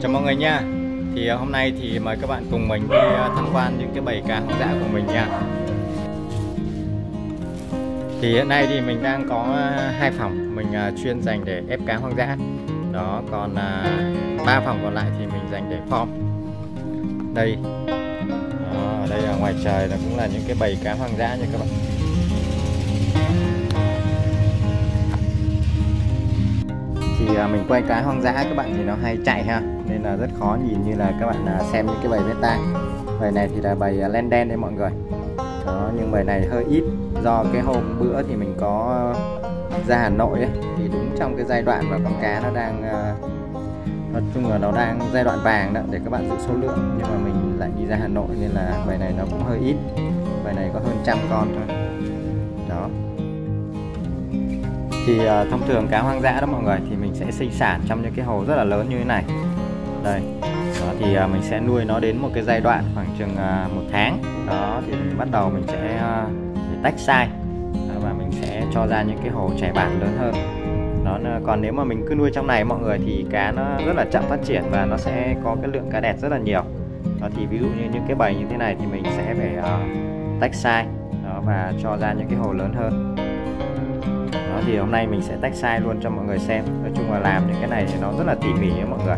Chào mọi người nha. Thì à, hôm nay thì mời các bạn cùng mình đi à, tham quan những cái bầy cá hoang dã của mình nha. Thì hiện nay thì mình đang có à, hai phòng mình chuyên dành để ép cá hoang dã. Đó còn ba phòng còn lại thì mình dành để form. Đây. Đó, ở đây là ngoài trời là cũng là những cái bầy cá hoang dã nha các bạn. À, mình quay cá hoang dã các bạn thì nó hay chạy ha. Nên là rất khó nhìn như là các bạn à, xem những cái bầy beta. Bầy này thì là bầy len đen đấy mọi người. Đó nhưng bầy này hơi ít. Do cái hôm bữa thì mình có ra Hà Nội ấy, thì đúng trong cái giai đoạn mà con cá nó đang à, nói chung là nó đang giai đoạn vàng đó để các bạn giữ số lượng. Nhưng mà mình lại đi ra Hà Nội nên là bầy này nó cũng hơi ít. Bầy này có hơn trăm con thôi. Thì uh, thông thường cá hoang dã đó mọi người thì mình sẽ sinh sản trong những cái hồ rất là lớn như thế này. Đây đó, thì uh, mình sẽ nuôi nó đến một cái giai đoạn khoảng chừng uh, một tháng. Đó thì mình bắt đầu mình sẽ uh, tách sai. Và mình sẽ cho ra những cái hồ trẻ bản lớn hơn. Đó còn nếu mà mình cứ nuôi trong này mọi người thì cá nó rất là chậm phát triển và nó sẽ có cái lượng cá đẹp rất là nhiều. Đó thì ví dụ như những cái bầy như thế này thì mình sẽ phải uh, tách sai đó và cho ra những cái hồ lớn hơn thì hôm nay mình sẽ tách size luôn cho mọi người xem. Nói chung là làm những cái này thì nó rất là tỉ mỉ nha mọi người.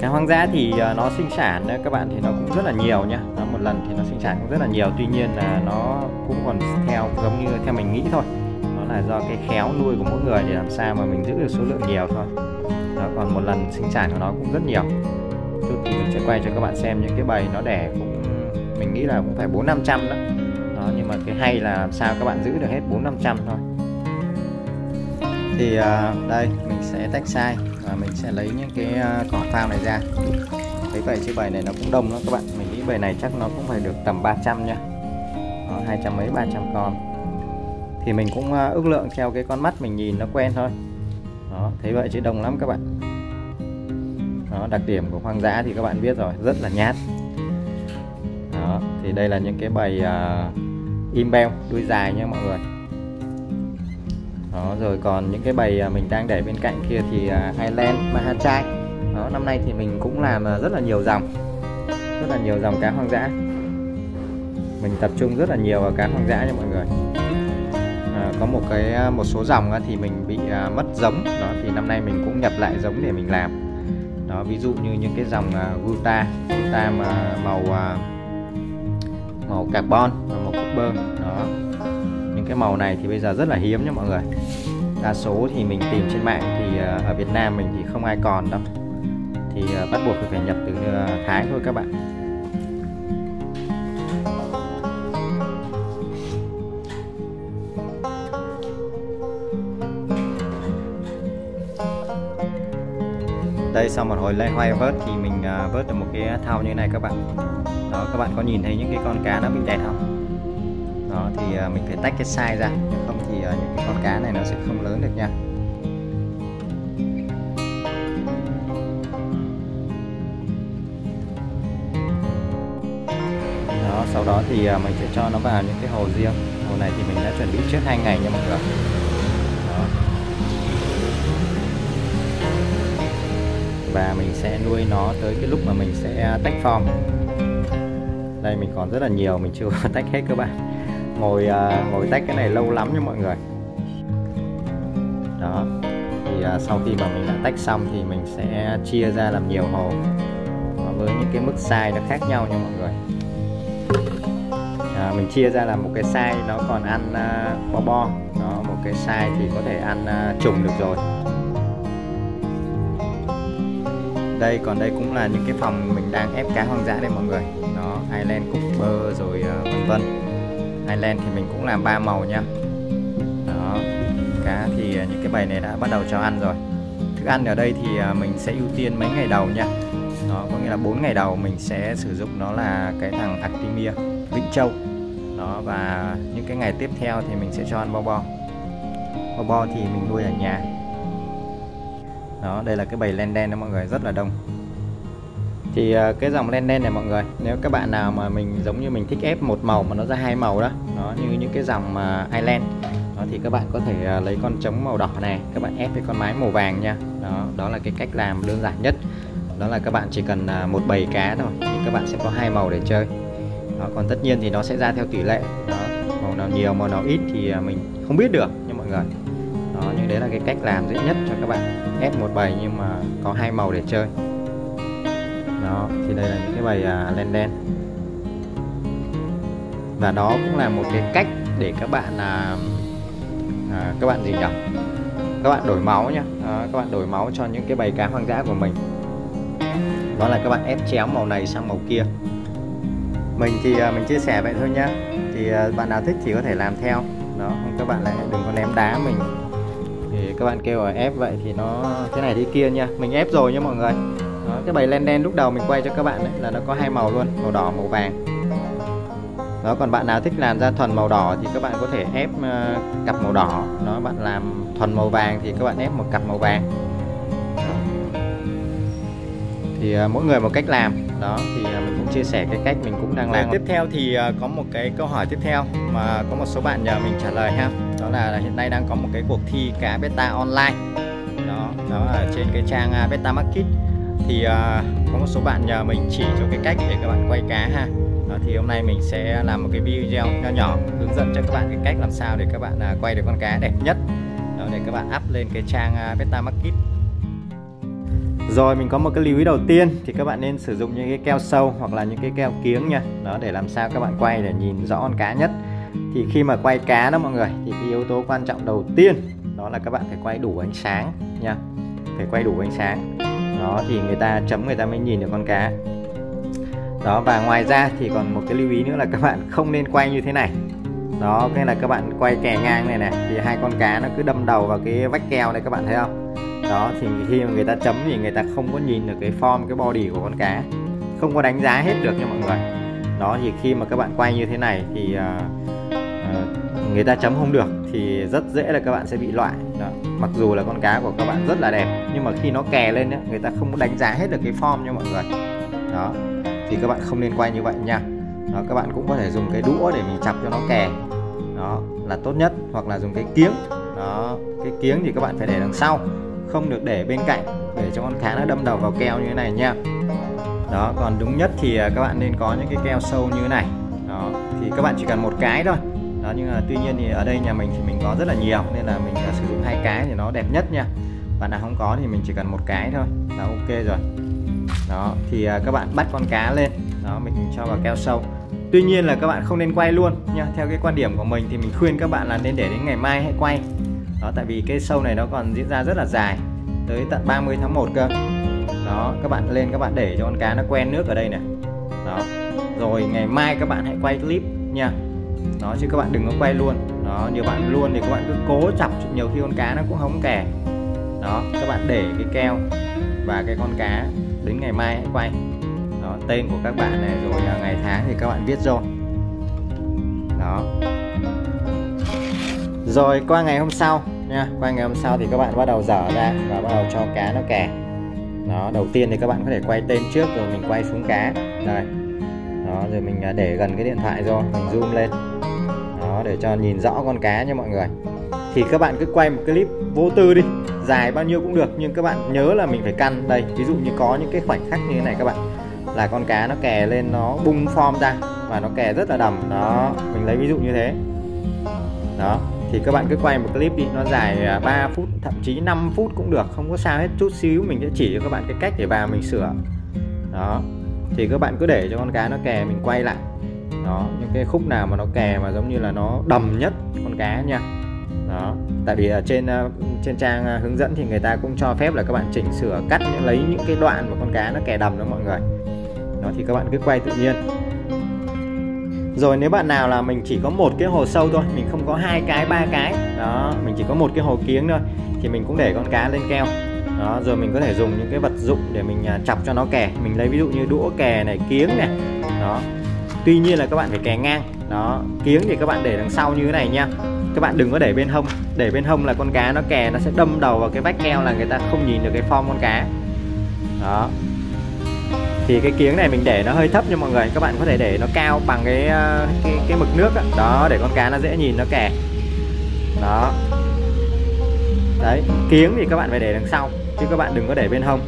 Cá hoang dã thì ờ, nó sinh sản các bạn thì nó cũng rất là nhiều nhá. Nó một lần thì nó sinh sản cũng rất là nhiều. Tuy nhiên là nó cũng còn theo giống như theo mình nghĩ thôi. Nó là do cái khéo nuôi của mỗi người để làm sao mà mình giữ được số lượng nhiều thôi. Đó, còn một lần sinh sản của nó cũng rất nhiều. Chút thì mình sẽ quay cho các bạn xem những cái bầy nó đẻ cũng mình nghĩ là cũng phải bốn năm trăm đó đó nhưng mà cái hay là làm sao các bạn giữ được hết bốn năm trăm thôi. Thì uh, đây mình sẽ tách sai và mình sẽ lấy những cái uh, cỏ phao này ra. Thấy vậy chứ bầy này nó cũng đông lắm các bạn. Mình nghĩ bầy này chắc nó cũng phải được tầm 300 nha. Hai trăm mấy 300 con. Thì mình cũng uh, ước lượng theo cái con mắt mình nhìn nó quen thôi. Đó thấy vậy chứ đông lắm các bạn. Đó đặc điểm của hoang dã thì các bạn biết rồi rất là nhát. Đó thì đây là những cái bầy uh, email đuôi dài nha mọi người. Đó rồi còn những cái bầy à, mình đang để bên cạnh kia thì à, Highland Mahachai đó năm nay thì mình cũng làm à, rất là nhiều dòng. Rất là nhiều dòng cá hoang dã. Mình tập trung rất là nhiều vào cá hoang dã nha mọi người. À, có một cái một số dòng thì mình bị mất giống. Đó thì năm nay mình cũng nhập lại giống để mình làm. Đó ví dụ như những cái dòng Guta. Guta mà màu màu carbon và màu copper đó. Những cái màu này thì bây giờ rất là hiếm nha mọi người. Đa số thì mình tìm trên mạng thì ờ, ở Việt Nam mình thì không ai còn đâu. Thì ờ, bắt buộc phải nhập từ ờ, Thái thôi các bạn. Đây, sau một hồi lay hoay vớt thì mình vớt được một cái thau như này các bạn. Đó, các bạn có nhìn thấy những cái con cá nó bị đẹp không đó, thì à, mình phải tách cái size ra. Nếu không thì à, những cái con cá này nó sẽ không lớn được nha. Đó, sau đó thì à, mình sẽ cho nó vào những cái hồ riêng. Hồ này thì mình đã chuẩn bị trước hai ngày nha mọi người đó. và mình sẽ nuôi nó tới cái lúc mà mình sẽ tách form. Đây, mình còn rất là nhiều, mình chưa tách hết các bạn ngồi uh, ngồi tách cái này lâu lắm nha mọi người. Đó thì uh, sau khi mà mình đã tách xong thì mình sẽ chia ra làm nhiều hồ với những cái mức size nó khác nhau nha mọi người. À, mình chia ra làm một cái size nó còn ăn uh, bo bo. Đó một cái size thì có thể ăn uh, trùng được rồi. Đây còn đây cũng là những cái phòng mình đang ép cá hoang dã đây mọi người. Nó Island bơ rồi uh, vân vân. Highland thì mình cũng làm ba màu nha. Đó, cá thì à, những cái bầy này đã bắt đầu cho ăn rồi. Thức ăn ở đây thì à, mình sẽ ưu tiên mấy ngày đầu nha. Đó có nghĩa là 4 ngày đầu mình sẽ sử dụng nó là cái thằng Actimia Vĩnh Châu. Đó, và những cái ngày tiếp theo thì mình sẽ cho ăn bo bo. Bo bo thì mình nuôi ở nhà. Đó, đây là cái bầy len đen đó mọi người, rất là đông thì à, cái dòng len đen này mọi người nếu các bạn nào mà mình giống như mình thích ép một màu mà nó ra hai màu đó nó như những cái dòng mà Island đó thì các bạn có thể à, lấy con trống màu đỏ này các bạn ép với con mái màu vàng nha. Đó đó là cái cách làm đơn giản nhất. Đó là các bạn chỉ cần à, một bầy cá thôi thì các bạn sẽ có hai màu để chơi. Đó, còn tất nhiên thì nó sẽ ra theo tỷ lệ. Đó, màu nào nhiều màu nào ít thì mình không biết được nha mọi người. Đó nhưng đấy là cái cách làm dễ nhất cho các bạn ép một bầy nhưng mà có hai màu để chơi đó thì đây là những cái bầy uh, à, len đen và đó cũng là một cái cách để các bạn uh, uh, các bạn gì nhỉ? Các bạn đổi máu nhá. Đó, các bạn đổi máu cho những cái bầy cá hoang dã của mình. Đó là các bạn ép chéo màu này sang màu kia. Mình thì uh, mình chia sẻ vậy thôi nhá. Thì uh, bạn nào thích thì có thể làm theo. Đó không các bạn lại đừng có ném đá mình. Thì các bạn kêu ở ép vậy thì nó thế này thế kia nha mình ép rồi nha mọi người cái bầy len đen lúc đầu mình quay cho các bạn ấy, là nó có hai màu luôn màu đỏ màu vàng. Đó còn bạn nào thích làm ra thuần màu đỏ thì các bạn có thể ép uh, cặp màu đỏ. Nó bạn làm thuần màu vàng thì các bạn ép một cặp màu vàng. Thì uh, mỗi người một cách làm. Đó thì uh, mình cũng chia sẻ cái cách mình cũng đang làm. tiếp theo thì uh, có một cái câu hỏi tiếp theo mà có một số bạn nhờ mình trả lời ha. Đó là hiện nay đang có một cái cuộc thi cá beta online. Đó đó ở trên cái trang beta market thì uh, có một số bạn nhờ mình chỉ cho cái cách để các bạn quay cá ha. Đó, thì hôm nay mình sẽ làm một cái video nhỏ nhỏ hướng dẫn cho các bạn cái cách làm sao để các bạn uh, quay được con cá đẹp nhất. Đó, để các bạn up lên cái trang uh, beta market. Rồi mình có một cái lưu ý đầu tiên thì các bạn nên sử dụng những cái keo sâu hoặc là những cái keo kiếng nha. Đó để làm sao các bạn quay để nhìn rõ con cá nhất. Thì khi mà quay cá đó mọi người thì cái yếu tố quan trọng đầu tiên đó là các bạn phải quay đủ ánh sáng nha. Phải quay đủ ánh sáng đó thì người ta chấm người ta mới nhìn được con cá. Đó và ngoài ra thì còn một cái lưu ý nữa là các bạn không nên quay như thế này. Đó cái là các bạn quay kè ngang này này thì hai con cá nó cứ đâm đầu vào cái vách keo này các bạn thấy không? Đó thì khi mà người ta chấm thì người ta không có nhìn được cái form cái body của con cá. Không có đánh giá hết được nha mọi người. Đó thì khi mà các bạn quay như thế này thì uh, uh, người ta chấm không được thì rất dễ là các bạn sẽ bị loại đó. mặc dù là con cá của các bạn rất là đẹp nhưng mà khi nó kè lên ấy, người ta không đánh giá hết được cái form nha mọi người. Đó thì các bạn không nên quay như vậy nha. Đó các bạn cũng có thể dùng cái đũa để mình chọc cho nó kè. Đó là tốt nhất hoặc là dùng cái kiếng. Đó cái kiếng thì các bạn phải để đằng sau không được để bên cạnh để cho con cá nó đâm đầu vào keo như thế này nha. Đó còn đúng nhất thì à, các bạn nên có những cái keo sâu như thế này. Đó thì các bạn chỉ cần một cái thôi nhưng mà tuy nhiên thì ở đây nhà mình thì mình có rất là nhiều, nên là mình à, sử dụng hai cái thì nó đẹp nhất nha. Bạn nào không có thì mình chỉ cần một cái thôi, là ok rồi. Đó, thì à, các bạn bắt con cá lên, đó, mình cho vào keo sâu. Tuy nhiên là các bạn không nên quay luôn nha, theo cái quan điểm của mình thì mình khuyên các bạn là nên để đến ngày mai hãy quay. Đó, tại vì cái sâu này nó còn diễn ra rất là dài, tới tận 30 tháng 1 cơ. Đó, các bạn lên các bạn để cho con cá nó quen nước ở đây này. Đó, rồi ngày mai các bạn hãy quay clip nha đó, chứ các bạn đừng có quay luôn. Đó, nhiều bạn luôn thì các bạn cứ cố chọc nhiều khi con cá nó cũng không kè. Đó, các bạn để cái keo và cái con cá đến ngày mai hãy quay. Đó, tên của các bạn này rồi ngày tháng thì các bạn viết rồi. Đó. Rồi, qua ngày hôm sau nha. Qua ngày hôm sau thì các bạn bắt đầu dở ra và bắt đầu cho cá nó kè. Đó, đầu tiên thì các bạn có thể quay tên trước rồi mình quay xuống cá. Đây đó, rồi mình à, để gần cái điện thoại rồi, mình zoom lên. Đó, để cho nhìn rõ con cá nha mọi người. Thì các bạn cứ quay một clip vô tư đi, dài bao nhiêu cũng được, nhưng các bạn nhớ là mình phải căn đây. Ví dụ như có những cái khoảnh khắc như thế này các bạn, là con cá nó kè lên, nó bung form ra và nó kè rất là đầm. Đó, mình lấy ví dụ như thế. Đó, thì các bạn cứ quay một clip đi, nó dài à, 3 phút, thậm chí 5 phút cũng được, không có sao hết. Chút xíu mình sẽ chỉ cho các bạn cái cách để vào mình sửa. Đó thì các bạn cứ để cho con cá nó kè, mình quay lại. Đó, những cái khúc nào mà nó kè mà giống như là nó đầm nhất con cá nha. Đó, tại vì ở trên ờ, trên trang ờ, hướng dẫn thì người ta cũng cho phép là các bạn chỉnh sửa, cắt, lấy những cái đoạn mà con cá nó kè đầm đó mọi người. Đó, thì các bạn cứ quay tự nhiên. Rồi, nếu bạn nào là mình chỉ có một cái hồ sâu thôi, mình không có hai cái, ba cái, đó, mình chỉ có một cái hồ kiếng thôi, thì mình cũng để con cá lên keo đó rồi mình có thể dùng những cái vật dụng để mình à, chọc cho nó kè. Mình lấy ví dụ như đũa kè này kiếng này. Đó. Tuy nhiên là các bạn phải kè ngang. Đó kiếng thì các bạn để đằng sau như thế này nha. Các bạn đừng có để bên hông. Để bên hông là con cá nó kè nó sẽ đâm đầu vào cái vách keo là người ta không nhìn được cái form con cá. Đó. Thì cái kiếng này mình để nó hơi thấp nha mọi người. Các bạn có thể để nó cao bằng cái à, cái, cái mực nước đó. đó để con cá nó dễ nhìn nó kè. Đó. Đấy kiếng thì các bạn phải để đằng sau chứ các bạn đừng có để bên hông.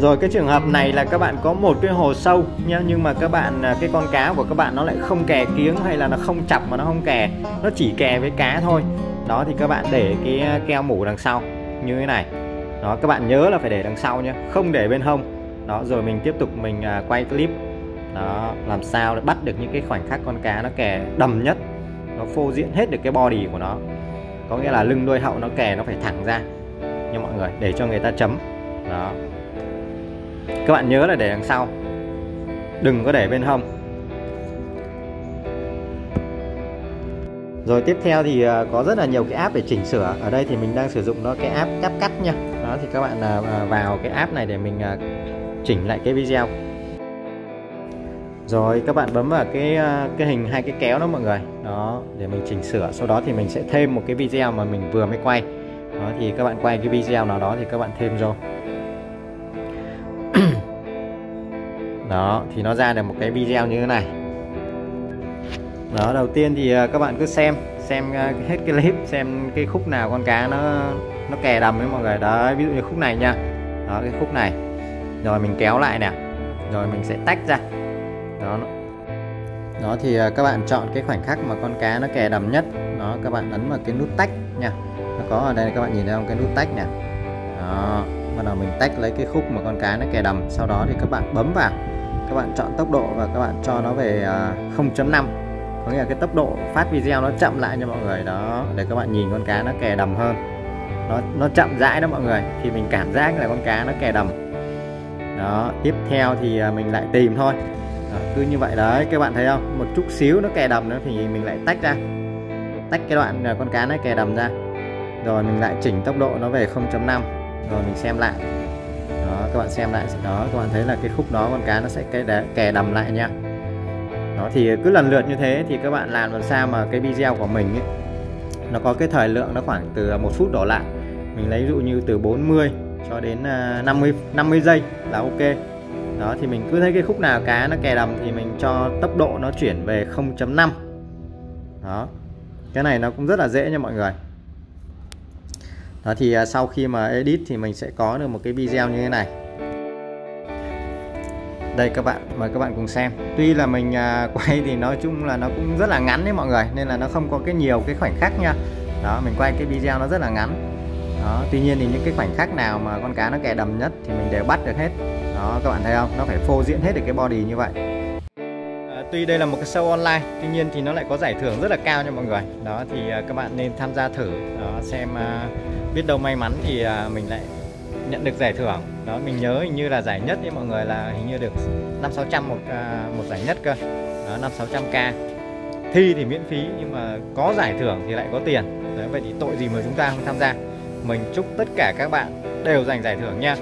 Rồi, cái trường hợp này là các bạn có một cái hồ sâu, nhá, nhưng mà các bạn à, cái con cá của các bạn nó lại không kè kiếng hay là nó không chập mà nó không kè. Nó chỉ kè với cá thôi. Đó, thì các bạn để cái à, keo mủ đằng sau, như thế này. Đó, các bạn nhớ là phải để đằng sau nhé không để bên hông. Đó, rồi mình tiếp tục mình à, quay clip. Đó, làm sao để bắt được những cái khoảnh khắc con cá nó kè đầm nhất. Nó phô diễn hết được cái body của nó. Có nghĩa là lưng đuôi hậu nó kè, nó phải thẳng ra nha mọi người, để cho người ta chấm. Đó. Các bạn nhớ là để đằng sau. Đừng có để bên hông. Rồi tiếp theo thì à, có rất là nhiều cái app để chỉnh sửa. Ở đây thì mình đang sử dụng đó cái app cắt cắt nha. Đó, thì các bạn à, à, vào cái app này để mình chỉnh lại cái video. Rồi, các bạn bấm vào cái cái hình hai cái kéo đó mọi người. Đó, để mình chỉnh sửa. Sau đó thì mình sẽ thêm một cái video mà mình vừa mới quay đó, thì các bạn quay cái video nào đó thì các bạn thêm vô. Đó, thì nó ra được một cái video như thế này. Đó, đầu tiên thì à, các bạn cứ xem xem à, hết cái clip, xem cái khúc nào con cá nó nó kè đầm với mọi người. Đó, ví dụ như khúc này nha. Đó, cái khúc này. Rồi mình kéo lại nè. Rồi mình sẽ tách ra. Đó. Đó, thì à, các bạn chọn cái khoảnh khắc mà con cá nó kè đầm nhất. Đó, các bạn ấn vào cái nút tách nha có ở đây các bạn nhìn thấy không? Cái nút tách nè. Đó bắt đầu mình tách lấy cái khúc mà con cá nó kè đầm sau đó thì các bạn bấm vào. Các bạn chọn tốc độ và các bạn cho nó về à, 0.5 có nghĩa là cái tốc độ phát video nó chậm lại cho mọi người. Đó để các bạn nhìn con cá nó kè đầm hơn. Nó nó chậm rãi đó mọi người. Thì mình cảm giác là con cá nó kè đầm. Đó tiếp theo thì à, mình lại tìm thôi. Đó, cứ như vậy. Đấy các bạn thấy không? Một chút xíu nó kè đầm nữa thì mình lại tách ra. Tách cái đoạn con cá nó kè đầm ra rồi mình lại chỉnh tốc độ nó về 0.5 rồi mình xem lại. Đó các bạn xem lại. Đó các bạn thấy là cái khúc đó con cá nó sẽ kè đầm lại nha. Đó thì cứ lần lượt như thế thì các bạn làm làm sao mà cái video của mình ấy, nó có cái thời lượng nó khoảng từ à, một phút đổ lại. Mình lấy dụ như từ 40 cho đến à, 50 50 giây là ok. Đó thì mình cứ thấy cái khúc nào cá nó kè đầm thì mình cho tốc độ nó chuyển về 0.5 đó cái này nó cũng rất là dễ nha mọi người đó, thì à, sau khi mà edit thì mình sẽ có được một cái video như thế này. Đây các bạn, mời các bạn cùng xem. Tuy là mình à, quay thì nói chung là nó cũng rất là ngắn đấy mọi người, nên là nó không có cái nhiều cái khoảnh khắc nha. Đó, mình quay cái video nó rất là ngắn. Đó, tuy nhiên thì những cái khoảnh khắc nào mà con cá nó kè đầm nhất thì mình đều bắt được hết. Đó, các bạn thấy không? Nó phải phô diễn hết được cái body như vậy tuy đây là một cái show online tuy nhiên thì nó lại có giải thưởng rất là cao nha mọi người. Đó thì à, các bạn nên tham gia thử đó, xem à, biết đâu may mắn thì à, mình lại nhận được giải thưởng. Đó mình nhớ hình như là giải nhất thì mọi người là hình như được năm sáu trăm một một giải nhất cơ. Đó năm sáu trăm k. Thi thì miễn phí nhưng mà có giải thưởng thì lại có tiền. Đấy vậy thì tội gì mà chúng ta không tham gia. Mình chúc tất cả các bạn đều giành giải thưởng nha.